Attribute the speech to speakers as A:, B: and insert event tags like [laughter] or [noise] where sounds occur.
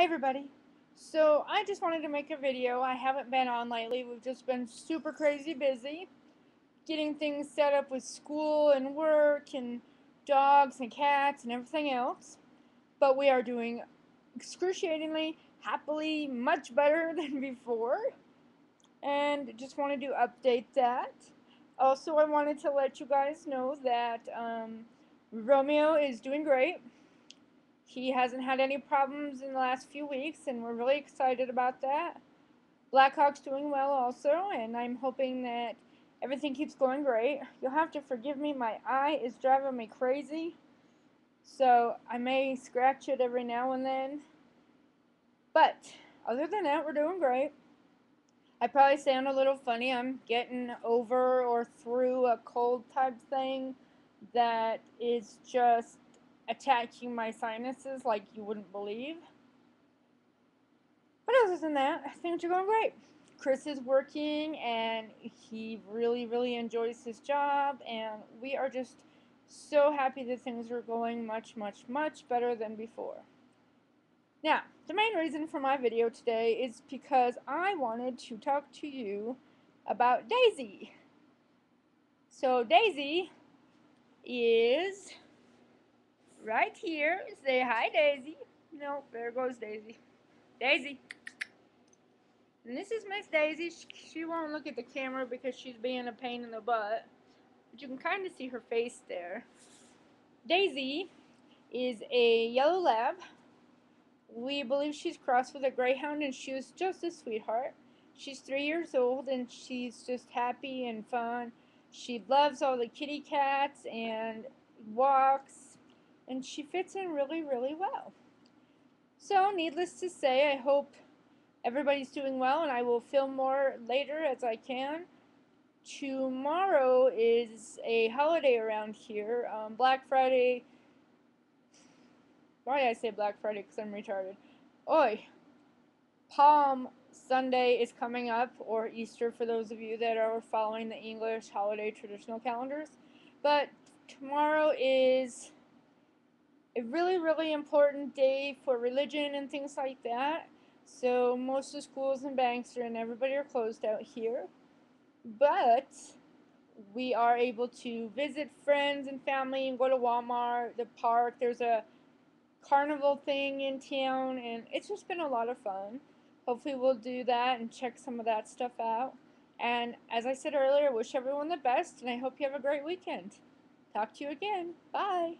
A: Hi everybody. So I just wanted to make a video. I haven't been on lately. We've just been super crazy busy getting things set up with school and work and dogs and cats and everything else. But we are doing excruciatingly, happily, much better [laughs] than before. And just wanted to update that. Also, I wanted to let you guys know that um, Romeo is doing great. He hasn't had any problems in the last few weeks, and we're really excited about that. Blackhawk's doing well also, and I'm hoping that everything keeps going great. You'll have to forgive me, my eye is driving me crazy, so I may scratch it every now and then. But, other than that, we're doing great. I probably sound a little funny. I'm getting over or through a cold type thing that is just attacking my sinuses like you wouldn't believe. But other than that, things are going great. Chris is working and he really, really enjoys his job, and we are just so happy that things are going much, much, much better than before. Now, the main reason for my video today is because I wanted to talk to you about Daisy. So, Daisy is right here. Say hi, Daisy. No, there goes Daisy. Daisy. And this is Miss Daisy. She, she, won't look at the camera because she's being a pain in the butt. But you can kind of see her face there. Daisy is a yellow lab. We believe she's crossed with a greyhound and she was just a sweetheart. She's three years old and she's just happy and fun. She loves all the kitty cats and walks and she fits in really, really well. So, needless to say, I hope everybody's doing well, and I will film more later as I can. Tomorrow is a holiday around here, um, Black Friday. Why I say Black Friday? Because I'm retarded. Oi! Palm Sunday is coming up, or Easter for those of you that are following the English holiday traditional calendars. But tomorrow is a really, really important day for religion and things like that. So most of the schools in Bangor and everybody are closed out here. But we are able to visit friends and family and go to Walmart, the park. There's a carnival thing in town, and it's just been a lot of fun. Hopefully, we'll do that and check some of that stuff out. And as I said earlier, wish everyone the best, and I hope you have a great weekend. Talk to you again. Bye.